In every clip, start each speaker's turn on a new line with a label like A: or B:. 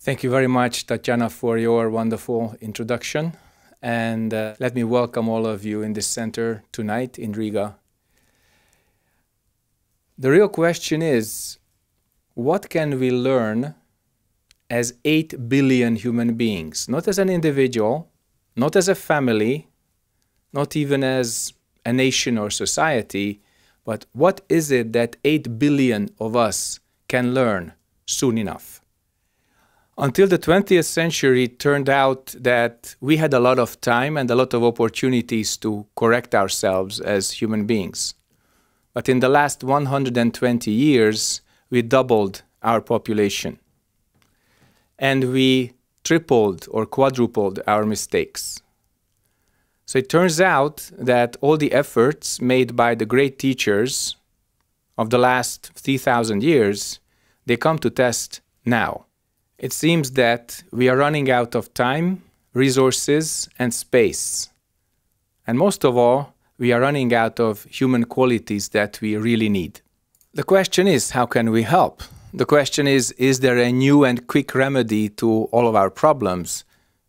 A: Thank you very much, Tatiana, for your wonderful introduction. And uh, let me welcome all of you in this center tonight in Riga. The real question is what can we learn as 8 billion human beings? Not as an individual, not as a family, not even as a nation or society, but what is it that 8 billion of us can learn soon enough? Until the 20th century, it turned out that we had a lot of time and a lot of opportunities to correct ourselves as human beings. But in the last 120 years, we doubled our population. And we tripled or quadrupled our mistakes. So it turns out that all the efforts made by the great teachers of the last 3,000 years, they come to test now. It seems that we are running out of time, resources, and space. And most of all, we are running out of human qualities that we really need. The question is, how can we help? The question is, is there a new and quick remedy to all of our problems?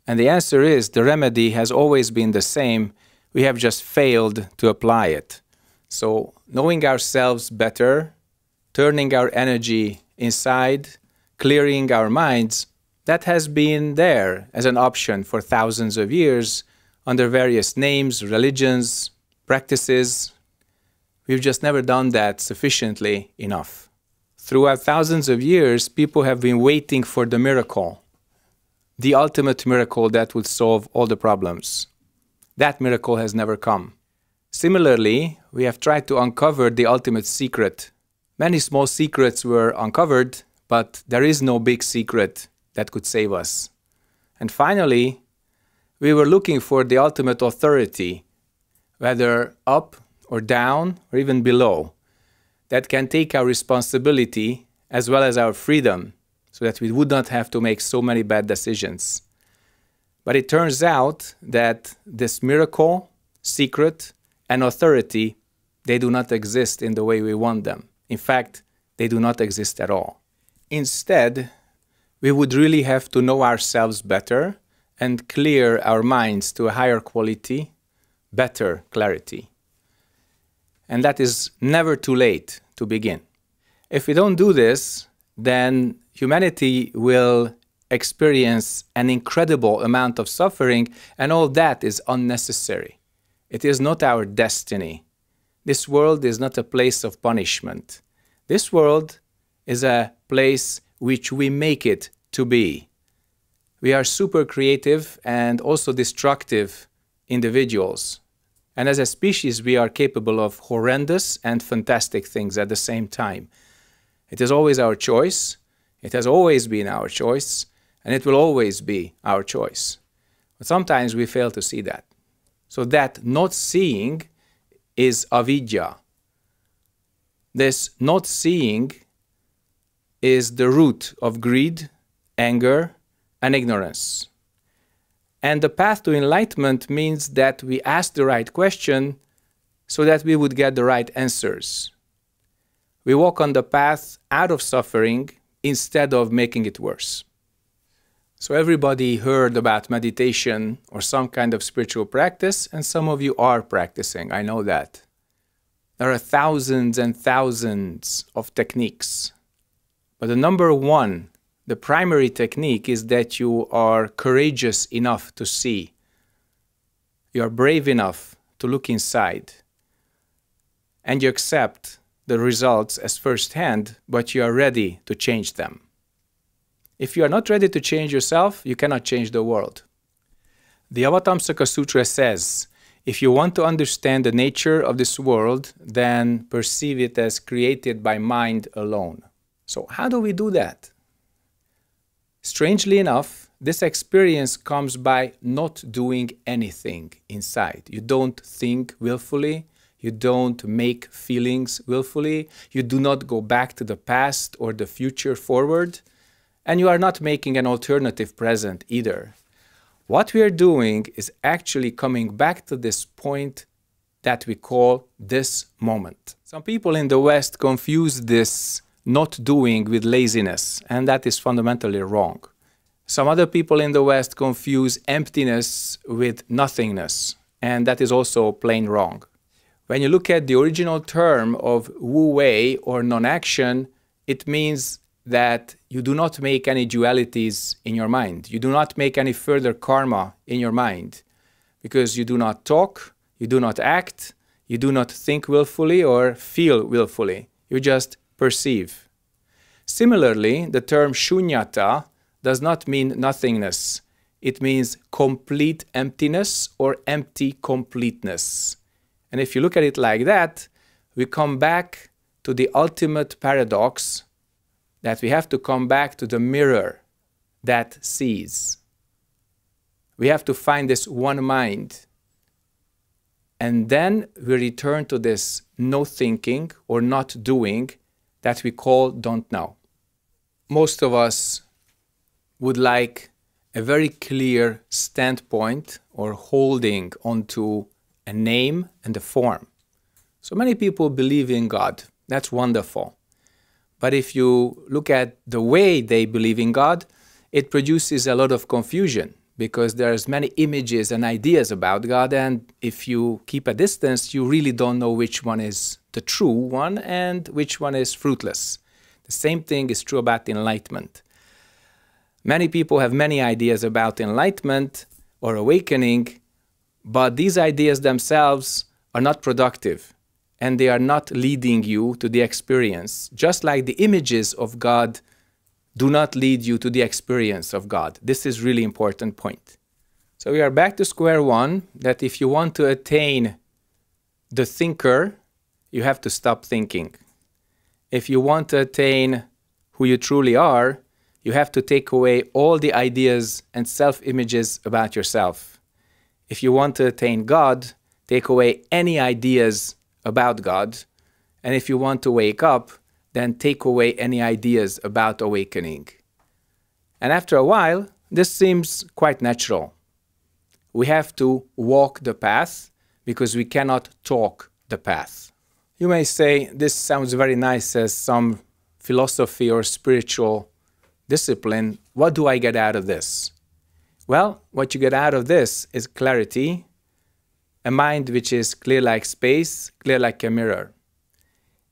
A: And the answer is the remedy has always been the same. We have just failed to apply it. So, knowing ourselves better, turning our energy inside, clearing our minds, that has been there as an option for thousands of years under various names, religions, practices. We've just never done that sufficiently enough. Throughout thousands of years, people have been waiting for the miracle the ultimate miracle that would solve all the problems. That miracle has never come. Similarly, we have tried to uncover the ultimate secret. Many small secrets were uncovered, but there is no big secret that could save us. And finally, we were looking for the ultimate authority, whether up or down or even below, that can take our responsibility as well as our freedom so that we would not have to make so many bad decisions. But it turns out that this miracle, secret, and authority, they do not exist in the way we want them. In fact, they do not exist at all. Instead, we would really have to know ourselves better and clear our minds to a higher quality, better clarity. And that is never too late to begin. If we don't do this, then humanity will experience an incredible amount of suffering, and all that is unnecessary. It is not our destiny. This world is not a place of punishment. This world is a place which we make it to be. We are super creative and also destructive individuals. And as a species, we are capable of horrendous and fantastic things at the same time. It is always our choice it has always been our choice, and it will always be our choice. But sometimes we fail to see that. So that not seeing is avidya. This not seeing is the root of greed, anger, and ignorance. And the path to enlightenment means that we ask the right question so that we would get the right answers. We walk on the path out of suffering instead of making it worse. So, everybody heard about meditation or some kind of spiritual practice, and some of you are practicing. I know that. There are thousands and thousands of techniques. But the number one, the primary technique, is that you are courageous enough to see. You are brave enough to look inside. And you accept the results as firsthand, but you are ready to change them. If you are not ready to change yourself, you cannot change the world. The Avatamsaka Sutra says, if you want to understand the nature of this world, then perceive it as created by mind alone. So, how do we do that? Strangely enough, this experience comes by not doing anything inside. You don't think willfully, you don't make feelings willfully. You do not go back to the past or the future forward. And you are not making an alternative present either. What we are doing is actually coming back to this point that we call this moment. Some people in the West confuse this not doing with laziness, and that is fundamentally wrong. Some other people in the West confuse emptiness with nothingness, and that is also plain wrong. When you look at the original term of wu wei or non action, it means that you do not make any dualities in your mind. You do not make any further karma in your mind because you do not talk, you do not act, you do not think willfully or feel willfully. You just perceive. Similarly, the term shunyata does not mean nothingness. It means complete emptiness or empty completeness. And if you look at it like that, we come back to the ultimate paradox that we have to come back to the mirror that sees. We have to find this one mind. And then we return to this no thinking or not doing that we call don't know. Most of us would like a very clear standpoint or holding onto a name and a form. So many people believe in God. That's wonderful. But if you look at the way they believe in God, it produces a lot of confusion because there's many images and ideas about God and if you keep a distance you really don't know which one is the true one and which one is fruitless. The same thing is true about enlightenment. Many people have many ideas about enlightenment or awakening, but these ideas themselves are not productive and they are not leading you to the experience. Just like the images of God do not lead you to the experience of God. This is really important point. So we are back to square one that if you want to attain the thinker, you have to stop thinking. If you want to attain who you truly are, you have to take away all the ideas and self images about yourself. If you want to attain God, take away any ideas about God. And if you want to wake up, then take away any ideas about awakening. And after a while, this seems quite natural. We have to walk the path because we cannot talk the path. You may say this sounds very nice as some philosophy or spiritual discipline. What do I get out of this? Well, what you get out of this is clarity a mind which is clear like space, clear like a mirror.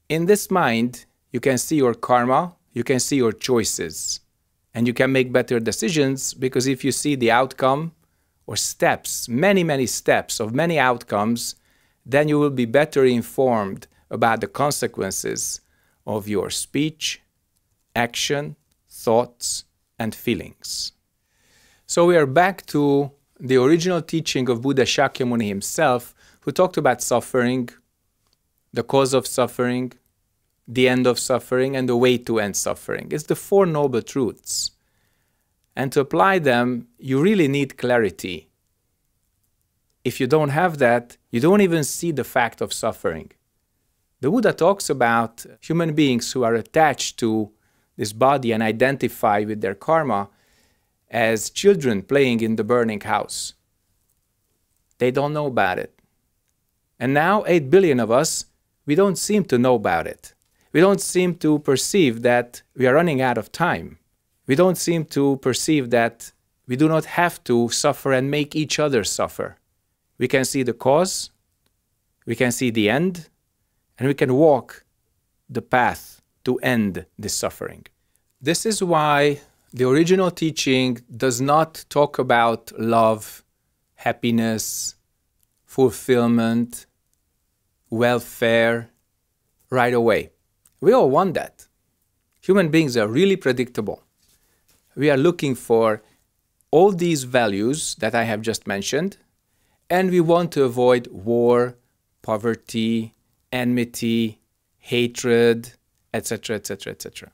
A: In this mind, you can see your karma, you can see your choices, and you can make better decisions because if you see the outcome or steps, many, many steps of many outcomes, then you will be better informed about the consequences of your speech, action, thoughts, and feelings. So we are back to the original teaching of Buddha Shakyamuni himself, who talked about suffering, the cause of suffering, the end of suffering, and the way to end suffering. It's the Four Noble Truths. And to apply them, you really need clarity. If you don't have that, you don't even see the fact of suffering. The Buddha talks about human beings who are attached to this body and identify with their karma as children playing in the burning house. They don't know about it. And now, 8 billion of us, we don't seem to know about it. We don't seem to perceive that we are running out of time. We don't seem to perceive that we do not have to suffer and make each other suffer. We can see the cause, we can see the end, and we can walk the path to end this suffering. This is why the original teaching does not talk about love, happiness, fulfillment, welfare right away. We all want that. Human beings are really predictable. We are looking for all these values that I have just mentioned, and we want to avoid war, poverty, enmity, hatred, etc., etc., etc.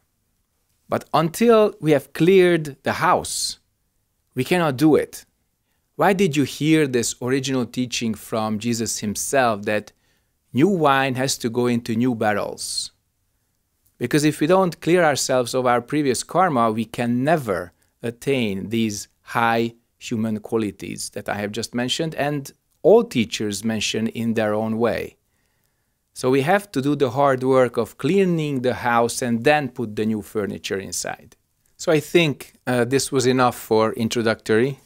A: But until we have cleared the house, we cannot do it. Why did you hear this original teaching from Jesus himself that new wine has to go into new barrels? Because if we don't clear ourselves of our previous karma, we can never attain these high human qualities that I have just mentioned and all teachers mention in their own way. So we have to do the hard work of cleaning the house and then put the new furniture inside. So I think uh, this was enough for introductory,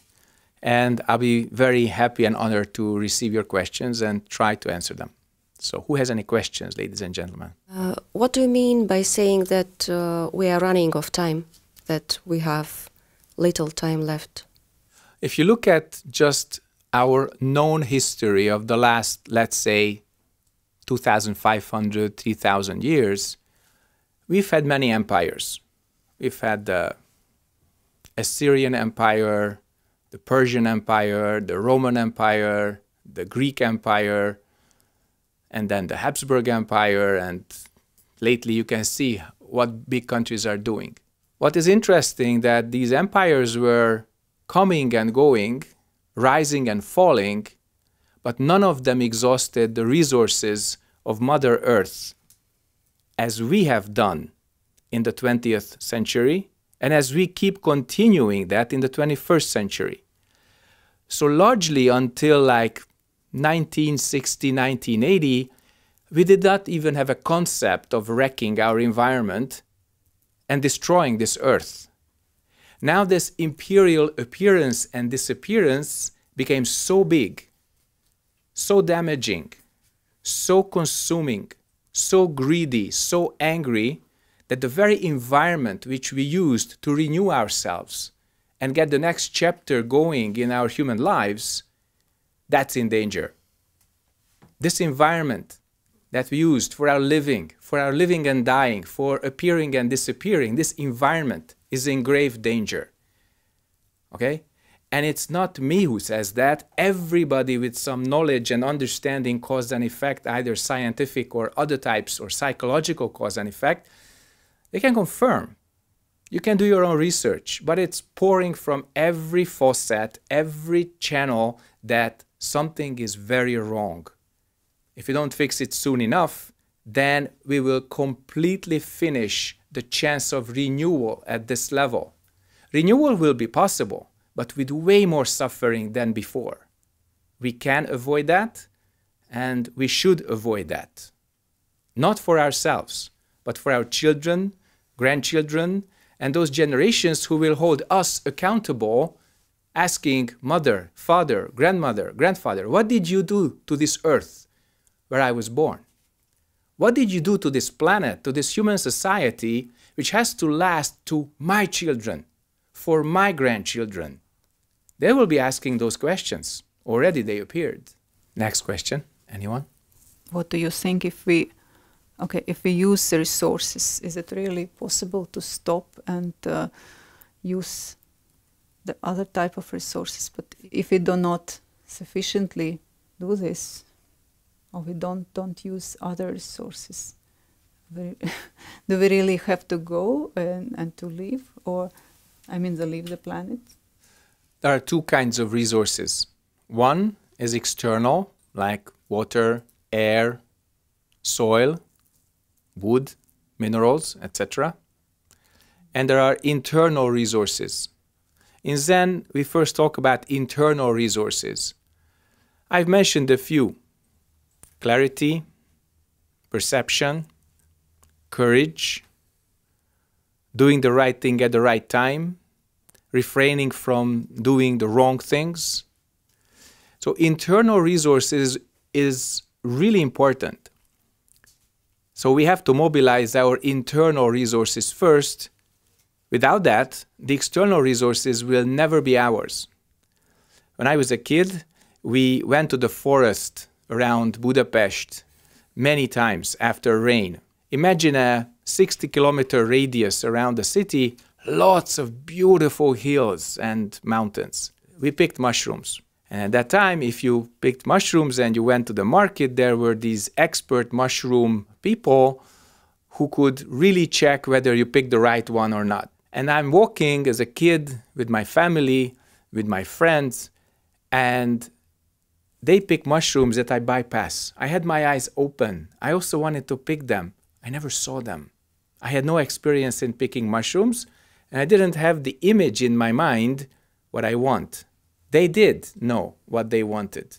A: and I'll be very happy and honored to receive your questions and try to answer them. So, who has any questions, ladies and gentlemen?
B: Uh, what do you mean by saying that uh, we are running of time, that we have little time left?
A: If you look at just our known history of the last, let's say, 2,500, 3,000 years, we've had many empires. We've had the Assyrian Empire, the Persian Empire, the Roman Empire, the Greek Empire, and then the Habsburg Empire, and lately you can see what big countries are doing. What is interesting that these empires were coming and going, rising and falling, but none of them exhausted the resources of Mother Earth as we have done in the 20th century and as we keep continuing that in the 21st century. So largely until like 1960, 1980, we did not even have a concept of wrecking our environment and destroying this earth. Now, this imperial appearance and disappearance became so big, so damaging, so consuming, so greedy, so angry that the very environment which we used to renew ourselves and get the next chapter going in our human lives that's in danger. This environment that we used for our living, for our living and dying, for appearing and disappearing, this environment is in grave danger. Okay? And it's not me who says that. Everybody with some knowledge and understanding cause and effect, either scientific or other types or psychological cause and effect, they can confirm. You can do your own research, but it's pouring from every faucet, every channel that something is very wrong. If you don't fix it soon enough, then we will completely finish the chance of renewal at this level. Renewal will be possible, but with way more suffering than before. We can avoid that, and we should avoid that. Not for ourselves, but for our children, grandchildren, and those generations who will hold us accountable asking mother, father, grandmother, grandfather, what did you do to this earth where I was born? What did you do to this planet, to this human society, which has to last to my children, for my grandchildren? They will be asking those questions. Already they appeared. Next question. Anyone?
C: What do you think if we, okay, if we use the resources, is it really possible to stop and uh, use the other type of resources. But if we do not sufficiently do this, or we don't don't use other resources, do we really have to go and, and to leave, or I mean, to leave the planet?
A: There are two kinds of resources. One is external, like water, air, soil, wood, minerals, etc. And there are internal resources, in Zen, we first talk about internal resources. I've mentioned a few clarity, perception, courage, doing the right thing at the right time, refraining from doing the wrong things. So, internal resources is really important. So, we have to mobilize our internal resources first Without that, the external resources will never be ours. When I was a kid, we went to the forest around Budapest many times after rain. Imagine a 60 kilometer radius around the city, lots of beautiful hills and mountains. We picked mushrooms. And at that time, if you picked mushrooms and you went to the market, there were these expert mushroom people who could really check whether you picked the right one or not. And I'm walking as a kid with my family, with my friends, and they pick mushrooms that I bypass. I had my eyes open. I also wanted to pick them. I never saw them. I had no experience in picking mushrooms, and I didn't have the image in my mind what I want. They did know what they wanted.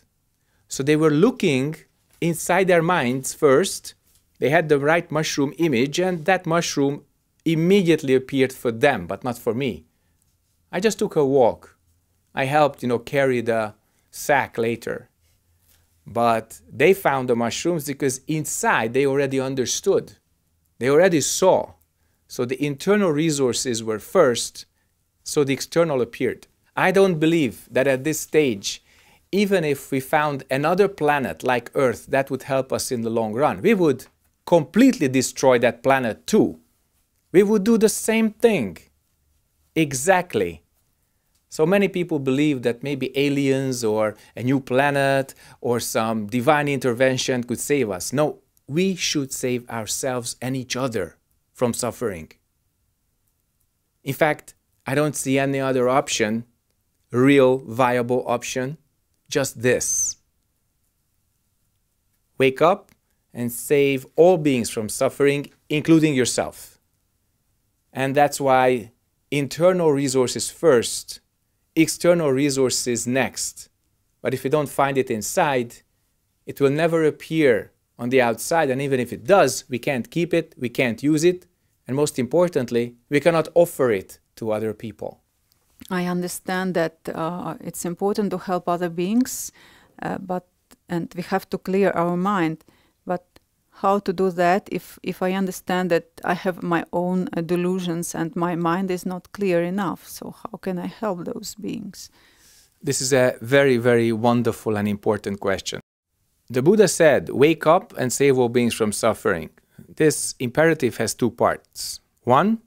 A: So they were looking inside their minds first. They had the right mushroom image, and that mushroom immediately appeared for them, but not for me. I just took a walk. I helped, you know, carry the sack later. But they found the mushrooms because inside they already understood. They already saw. So the internal resources were first, so the external appeared. I don't believe that at this stage, even if we found another planet like Earth that would help us in the long run, we would completely destroy that planet too. We would do the same thing. Exactly. So many people believe that maybe aliens or a new planet or some divine intervention could save us. No, we should save ourselves and each other from suffering. In fact, I don't see any other option, real viable option, just this. Wake up and save all beings from suffering, including yourself. And that's why internal resources first external resources next. But if you don't find it inside, it will never appear on the outside. And even if it does, we can't keep it, we can't use it, and most importantly, we cannot offer it to other people.
C: I understand that uh, it's important to help other beings, uh, but and we have to clear our mind But how to do that if if I understand that I have my own uh, delusions and my mind is not clear enough. So how can I help those beings?
A: This is a very very wonderful and important question. The Buddha said, "Wake up and save all beings from suffering." This imperative has two parts. One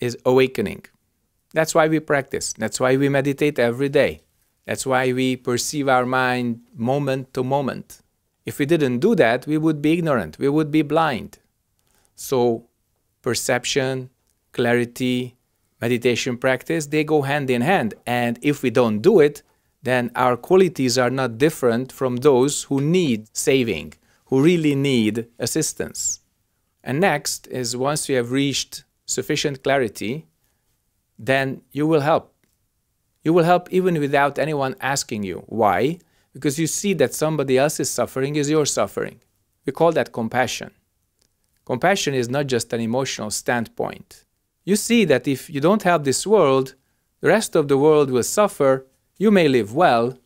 A: is awakening. That's why we practice. That's why we meditate every day. That's why we perceive our mind moment to moment. If we didn't do that, we would be ignorant, we would be blind. So, perception, clarity, meditation practice, they go hand in hand. And if we don't do it, then our qualities are not different from those who need saving, who really need assistance. And next is once you have reached sufficient clarity, then you will help. You will help even without anyone asking you. Why? because you see that somebody else's suffering is your suffering. We call that compassion. Compassion is not just an emotional standpoint. You see that if you don't help this world, the rest of the world will suffer. You may live well,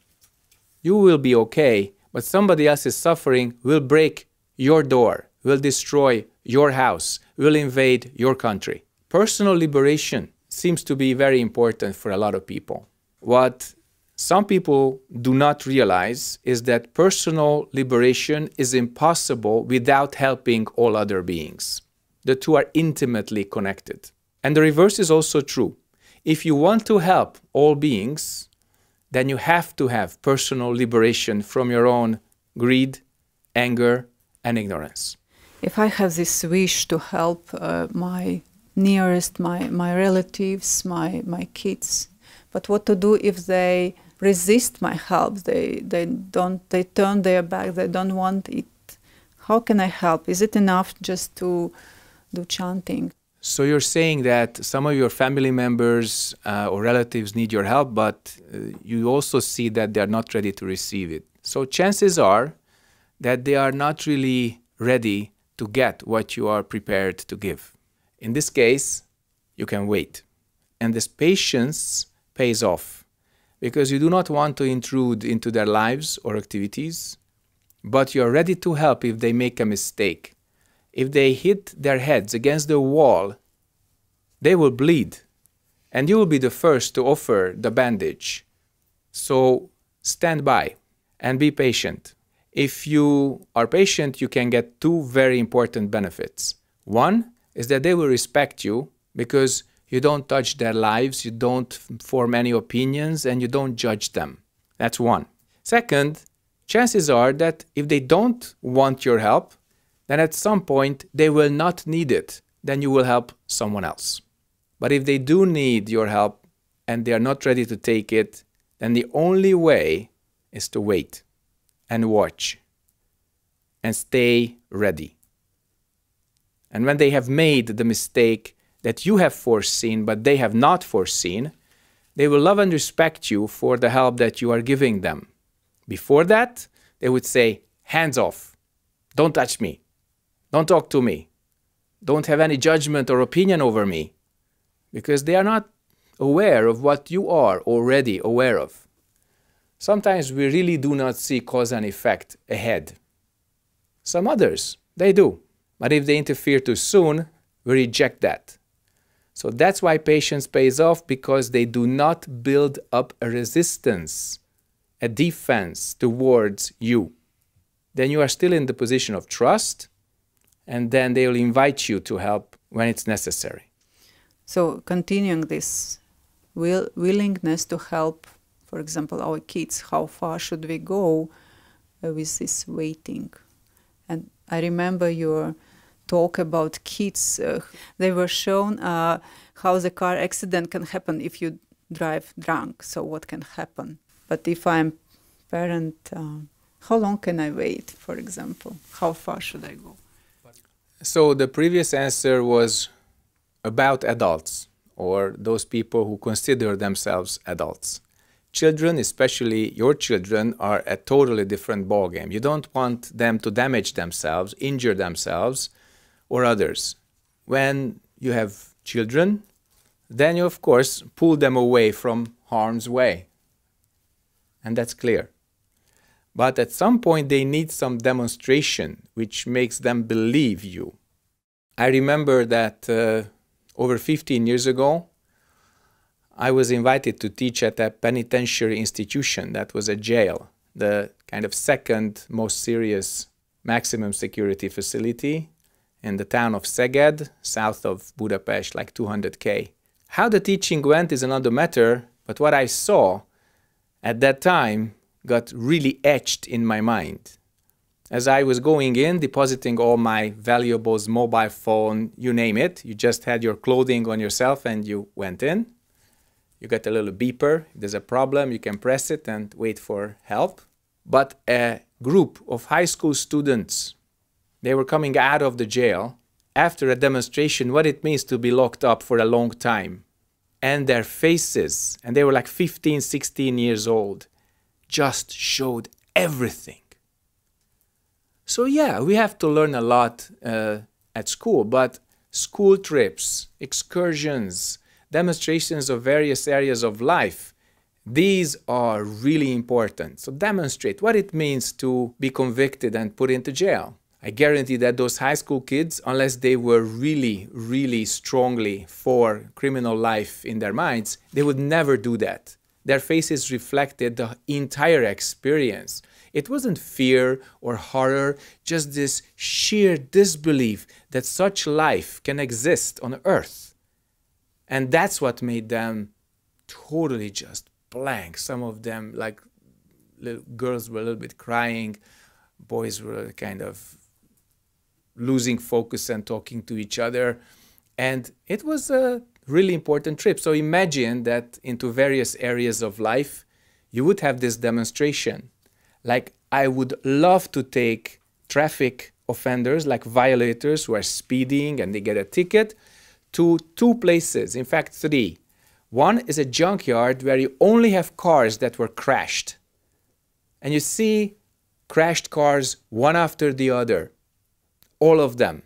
A: you will be okay, but somebody else's suffering will break your door, will destroy your house, will invade your country. Personal liberation seems to be very important for a lot of people. What some people do not realize is that personal liberation is impossible without helping all other beings. The two are intimately connected. And the reverse is also true. If you want to help all beings, then you have to have personal liberation from your own greed, anger, and ignorance.
C: If I have this wish to help uh, my nearest, my, my relatives, my, my kids, but what to do if they resist my help. They they don't they turn their back. They don't want it. How can I help? Is it enough just to do chanting?
A: So you're saying that some of your family members uh, or relatives need your help, but uh, you also see that they are not ready to receive it. So chances are that they are not really ready to get what you are prepared to give. In this case, you can wait. And this patience pays off because you do not want to intrude into their lives or activities, but you are ready to help if they make a mistake. If they hit their heads against the wall, they will bleed, and you will be the first to offer the bandage. So stand by and be patient. If you are patient, you can get two very important benefits. One is that they will respect you because you don't touch their lives, you don't form any opinions, and you don't judge them. That's one. Second, chances are that if they don't want your help, then at some point they will not need it. Then you will help someone else. But if they do need your help and they are not ready to take it, then the only way is to wait and watch and stay ready. And when they have made the mistake that you have foreseen but they have not foreseen, they will love and respect you for the help that you are giving them. Before that, they would say, Hands off. Don't touch me. Don't talk to me. don't have any judgment or opinion over me because they are not aware of what you are already aware of. Sometimes we really do not see cause and effect ahead. Some others, they do. But if they interfere too soon, we reject that. So that's why patience pays off because they do not build up a resistance, a defense towards you. Then you are still in the position of trust, and then they will invite you to help when it's necessary.
C: So, continuing this will, willingness to help, for example, our kids, how far should we go uh, with this waiting? And I remember your talk about kids. Uh, they were shown uh, how the car accident can happen if you drive drunk. So what can happen? But if I'm parent, uh, how long can I wait? For example, how far should I go?
A: So the previous answer was about adults or those people who consider themselves adults. Children, especially your children, are a totally different ballgame. You don't want them to damage themselves, injure themselves, or others. When you have children, then you, of course, pull them away from harm's way. And that's clear. But at some point, they need some demonstration which makes them believe you. I remember that uh, over 15 years ago, I was invited to teach at a penitentiary institution that was a jail, the kind of second most serious maximum security facility in the town of Szeged, south of Budapest, like 200k. How the teaching went is another matter, but what I saw at that time got really etched in my mind. As I was going in, depositing all my valuables, mobile phone, you name it, you just had your clothing on yourself and you went in. You get a little beeper. If there's a problem, you can press it and wait for help. But a group of high school students they were coming out of the jail after a demonstration what it means to be locked up for a long time. And their faces, and they were like 15, 16 years old, just showed everything. So, yeah, we have to learn a lot uh, at school, but school trips, excursions, demonstrations of various areas of life, these are really important. So, demonstrate what it means to be convicted and put into jail. I guarantee that those high school kids, unless they were really, really strongly for criminal life in their minds, they would never do that. Their faces reflected the entire experience. It wasn't fear or horror, just this sheer disbelief that such life can exist on earth. And that's what made them totally just blank. Some of them, like little girls, were a little bit crying, boys were kind of losing focus and talking to each other. And it was a really important trip. So imagine that into various areas of life, you would have this demonstration. Like, I would love to take traffic offenders, like violators who are speeding and they get a ticket, to two places, in fact, three. One is a junkyard where you only have cars that were crashed. And you see crashed cars one after the other all of them.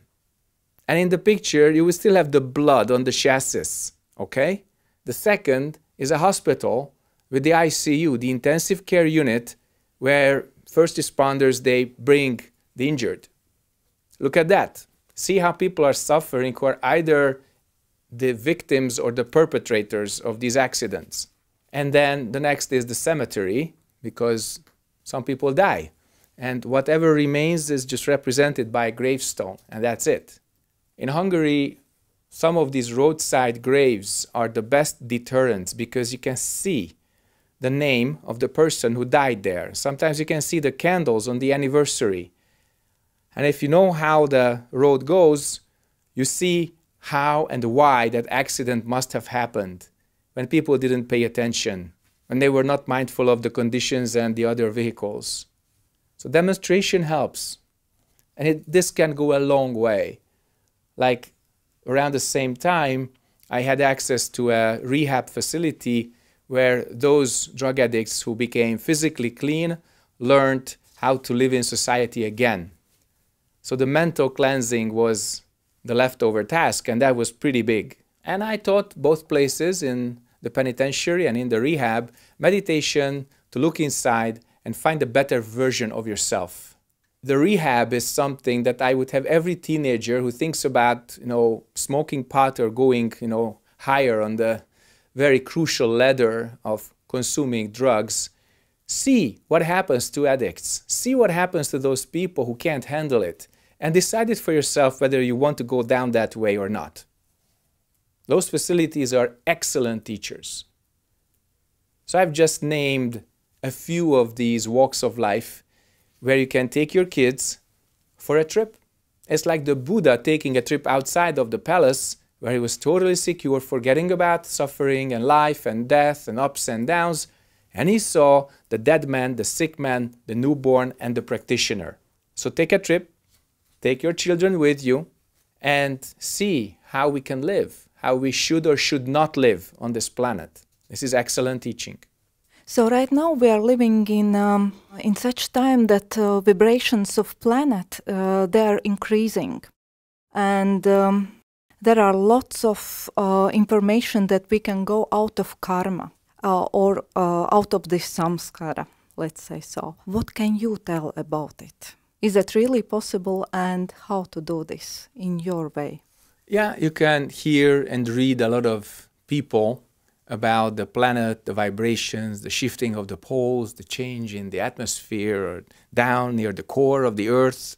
A: And in the picture, you will still have the blood on the chassis, okay? The second is a hospital with the ICU, the intensive care unit, where first responders, they bring the injured. Look at that. See how people are suffering who are either the victims or the perpetrators of these accidents. And then the next is the cemetery, because some people die and whatever remains is just represented by a gravestone, and that's it. In Hungary, some of these roadside graves are the best deterrents because you can see the name of the person who died there. Sometimes you can see the candles on the anniversary. And if you know how the road goes, you see how and why that accident must have happened when people didn't pay attention, when they were not mindful of the conditions and the other vehicles. So demonstration helps. And it, this can go a long way. Like around the same time, I had access to a rehab facility where those drug addicts who became physically clean learned how to live in society again. So the mental cleansing was the leftover task, and that was pretty big. And I taught both places in the penitentiary and in the rehab meditation to look inside and find a better version of yourself. The rehab is something that I would have every teenager who thinks about, you know, smoking pot or going, you know, higher on the very crucial ladder of consuming drugs see what happens to addicts. See what happens to those people who can't handle it and decide it for yourself whether you want to go down that way or not. Those facilities are excellent teachers. So I've just named a few of these walks of life where you can take your kids for a trip. It's like the Buddha taking a trip outside of the palace where he was totally secure, forgetting about suffering and life and death and ups and downs. And he saw the dead man, the sick man, the newborn, and the practitioner. So take a trip, take your children with you, and see how we can live, how we should or should not live on this planet. This is excellent teaching.
C: So right now we are living in um, in such time that uh, vibrations of planet uh, they are increasing, and um, there are lots of uh, information that we can go out of karma uh, or uh, out of this samskara. Let's say so. What can you tell about it? Is that really possible, and how to do this in your way?
A: Yeah, you can hear and read a lot of people about the planet, the vibrations, the shifting of the poles, the change in the atmosphere, or down near the core of the Earth.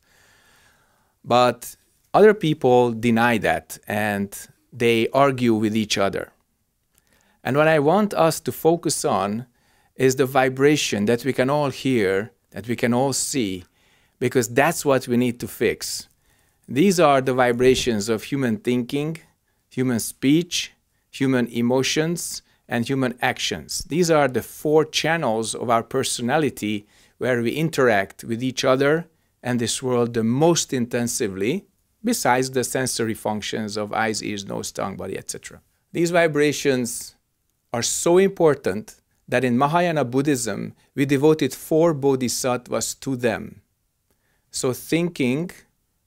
A: But other people deny that and they argue with each other. And what I want us to focus on is the vibration that we can all hear, that we can all see, because that's what we need to fix. These are the vibrations of human thinking, human speech, human emotions, and human actions. These are the four channels of our personality where we interact with each other and this world the most intensively, besides the sensory functions of eyes, ears, nose, tongue, body, etc. These vibrations are so important that in Mahayana Buddhism, we devoted four bodhisattvas to them. So thinking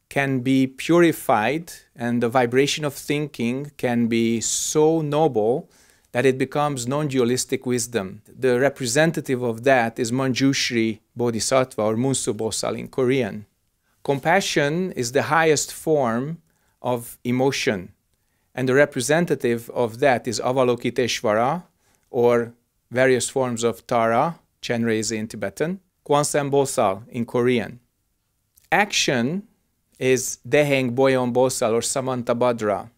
A: can be purified and the vibration of thinking can be so noble that it becomes non-dualistic wisdom. The representative of that is Manjushri Bodhisattva or Munsu Bosal in Korean. Compassion is the highest form of emotion and the representative of that is Avalokiteshvara or various forms of Tara, Chenrezig in Tibetan, Kwanseum Bosal in Korean. Action is Deheng Bohyeon Bosal or Samantabhadra,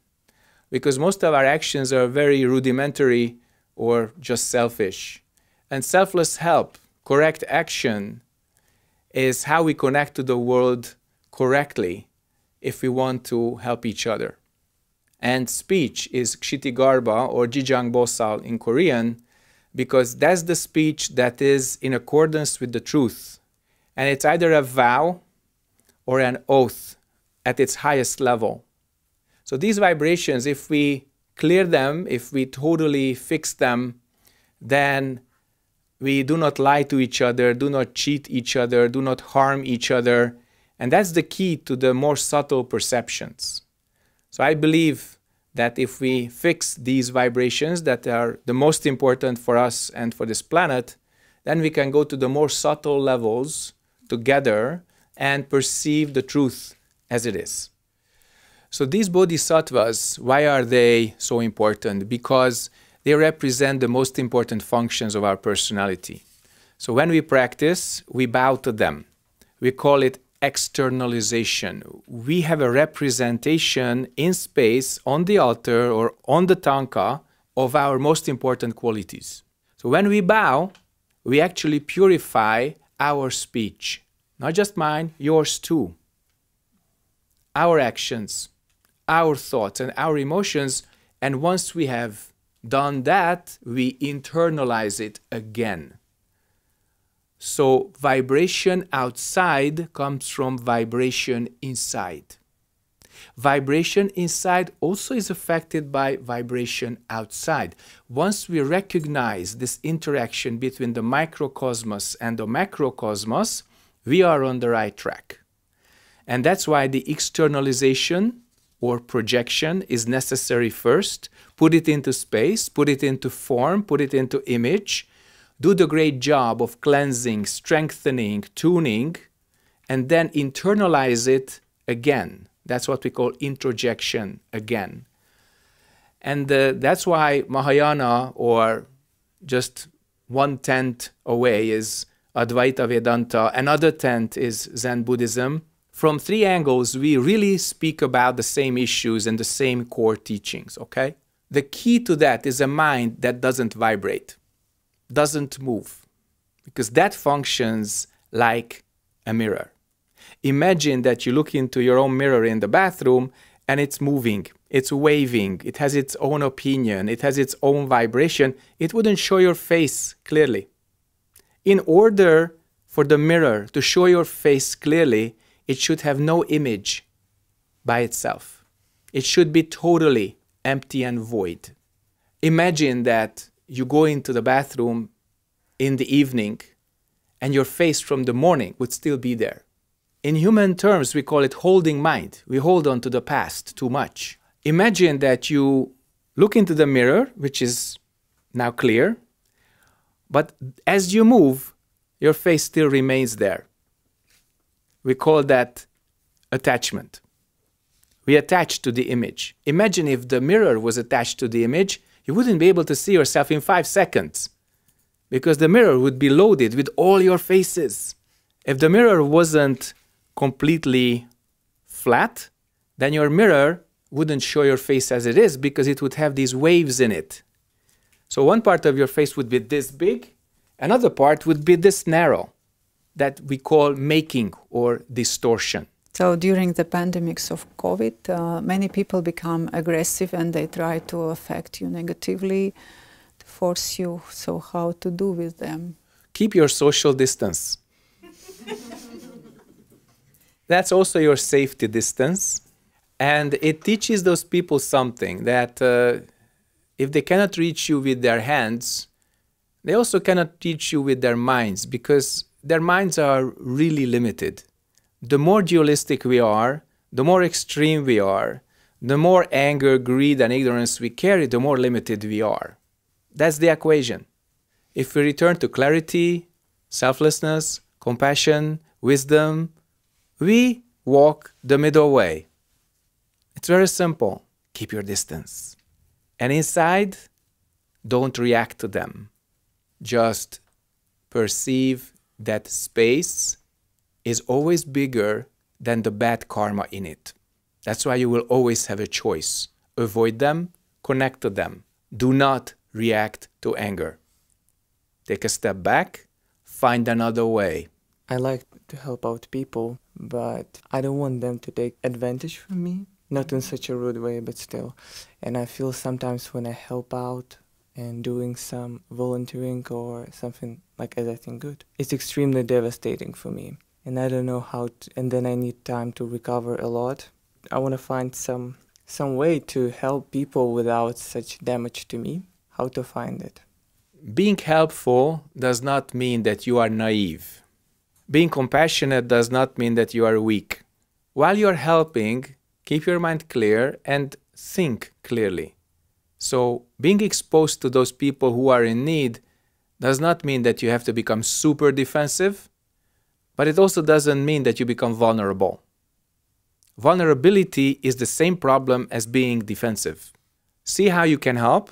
A: because most of our actions are very rudimentary or just selfish. And selfless help, correct action, is how we connect to the world correctly if we want to help each other. And speech is Kshitigarbha or Jijang Bosal in Korean because that's the speech that is in accordance with the truth. And it's either a vow or an oath at its highest level. So these vibrations, if we clear them, if we totally fix them, then we do not lie to each other, do not cheat each other, do not harm each other. And that's the key to the more subtle perceptions. So I believe that if we fix these vibrations that are the most important for us and for this planet, then we can go to the more subtle levels together and perceive the truth as it is. So these bodhisattvas, why are they so important? Because they represent the most important functions of our personality. So when we practice, we bow to them. We call it externalization. We have a representation in space on the altar or on the thangka of our most important qualities. So when we bow, we actually purify our speech. Not just mine, yours too. Our actions, our thoughts, and our emotions. And once we have done that, we internalize it again. So vibration outside comes from vibration inside. Vibration inside also is affected by vibration outside. Once we recognize this interaction between the microcosmos and the macrocosmos, we are on the right track. And that's why the externalization or projection is necessary first. Put it into space, put it into form, put it into image. Do the great job of cleansing, strengthening, tuning, and then internalize it again. That's what we call introjection again. And uh, that's why Mahayana, or just one tenth away, is Advaita Vedanta, another tenth is Zen Buddhism. From three angles, we really speak about the same issues and the same core teachings, okay? The key to that is a mind that doesn't vibrate, doesn't move, because that functions like a mirror. Imagine that you look into your own mirror in the bathroom and it's moving, it's waving, it has its own opinion, it has its own vibration. It wouldn't show your face clearly in order for the mirror to show your face clearly, it should have no image by itself. It should be totally empty and void. Imagine that you go into the bathroom in the evening and your face from the morning would still be there. In human terms, we call it holding mind. We hold on to the past too much. Imagine that you look into the mirror, which is now clear, but as you move, your face still remains there. We call that attachment. We attach to the image. Imagine if the mirror was attached to the image, you wouldn't be able to see yourself in five seconds because the mirror would be loaded with all your faces. If the mirror wasn't completely flat, then your mirror wouldn't show your face as it is because it would have these waves in it. So one part of your face would be this big, another part would be this narrow that we call making or distortion.
C: So during the pandemics of COVID, uh, many people become aggressive and they try to affect you negatively, to force you. So how to do with them?
A: Keep your social distance. That's also your safety distance. And it teaches those people something that uh, if they cannot reach you with their hands, they also cannot reach you with their minds because their minds are really limited. The more dualistic we are, the more extreme we are, the more anger, greed, and ignorance we carry, the more limited we are. That's the equation. If we return to clarity, selflessness, compassion, wisdom, we walk the middle way. It's very simple. Keep your distance. And inside, don't react to them. Just perceive that space is always bigger than the bad karma in it. That's why you will always have a choice. Avoid them, connect to them. Do not react to anger. Take a step back, find another way.
D: I like to help out people, but I don't want them to take advantage from me not in such a rude way, but still. And I feel sometimes when I help out and doing some volunteering or something like as I think good, it's extremely devastating for me. And I don't know how to, and then I need time to recover a lot. I want to find some some way to help people without such damage to me. How to find it?
A: Being helpful does not mean that you are naive. Being compassionate does not mean that you are weak. While you are helping, keep your mind clear and think clearly. So, being exposed to those people who are in need does not mean that you have to become super defensive, but it also doesn't mean that you become vulnerable. Vulnerability is the same problem as being defensive. See how you can help.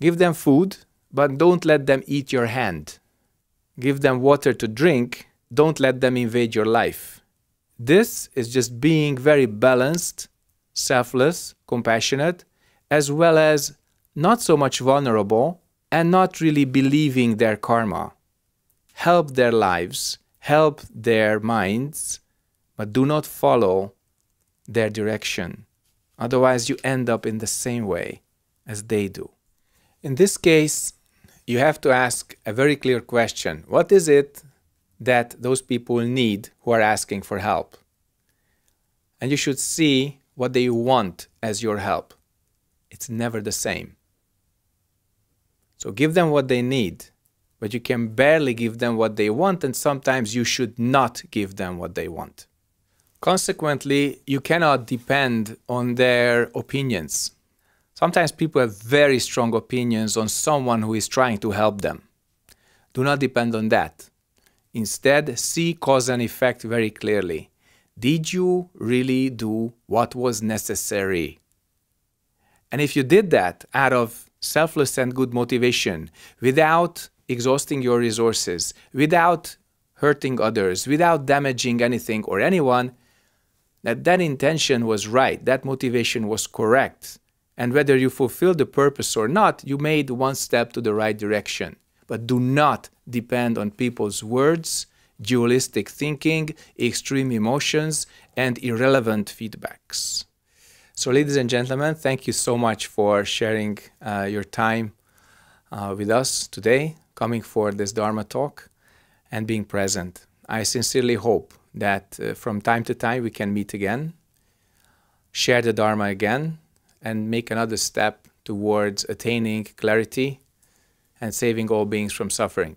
A: Give them food, but don't let them eat your hand. Give them water to drink, don't let them invade your life. This is just being very balanced, selfless, compassionate, as well as not so much vulnerable and not really believing their karma. Help their lives, help their minds, but do not follow their direction. Otherwise, you end up in the same way as they do. In this case, you have to ask a very clear question What is it that those people need who are asking for help. And you should see what they want as your help. It's never the same. So give them what they need, but you can barely give them what they want, and sometimes you should not give them what they want. Consequently, you cannot depend on their opinions. Sometimes people have very strong opinions on someone who is trying to help them. Do not depend on that. Instead, see cause and effect very clearly. Did you really do what was necessary? And if you did that out of selfless and good motivation, without exhausting your resources, without hurting others, without damaging anything or anyone, that that intention was right, that motivation was correct. And whether you fulfill the purpose or not, you made one step to the right direction. But do not depend on people's words, dualistic thinking, extreme emotions, and irrelevant feedbacks. So, ladies and gentlemen, thank you so much for sharing uh, your time uh, with us today, coming for this Dharma talk, and being present. I sincerely hope that uh, from time to time we can meet again, share the Dharma again, and make another step towards attaining clarity and saving all beings from suffering.